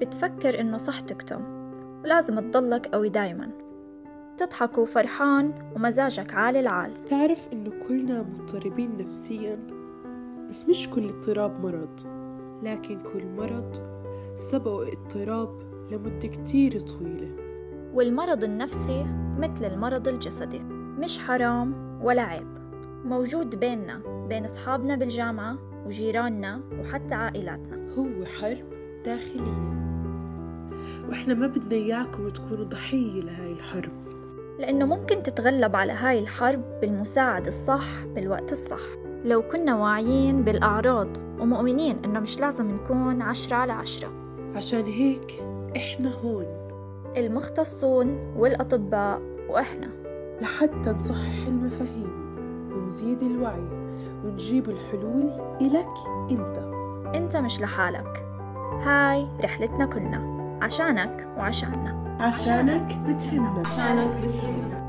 بتفكر إنه صح تكتم ولازم تضلك قوي دايما. تضحك وفرحان ومزاجك عالي العال. تعرف إنه كلنا مضطربين نفسيا بس مش كل اضطراب مرض. لكن كل مرض سبقه اضطراب لمدة كتير طويلة. والمرض النفسي مثل المرض الجسدي. مش حرام ولا عيب. موجود بيننا بين أصحابنا بالجامعة وجيراننا وحتى عائلاتنا. هو حرب داخلية. وإحنا ما بدنا إياكم تكونوا ضحية لهاي الحرب. لأنه ممكن تتغلب على هاي الحرب بالمساعدة الصح بالوقت الصح. لو كنا واعيين بالأعراض ومؤمنين إنه مش لازم نكون عشرة على عشرة. عشان هيك إحنا هون. المختصون والأطباء وإحنا. لحتى نصحح المفاهيم ونزيد الوعي ونجيب الحلول إلك أنت. أنت مش لحالك. هاي رحلتنا كلنا. عشانك وعشاننا. عشانك بتهمنا. عشانك بتهمنا.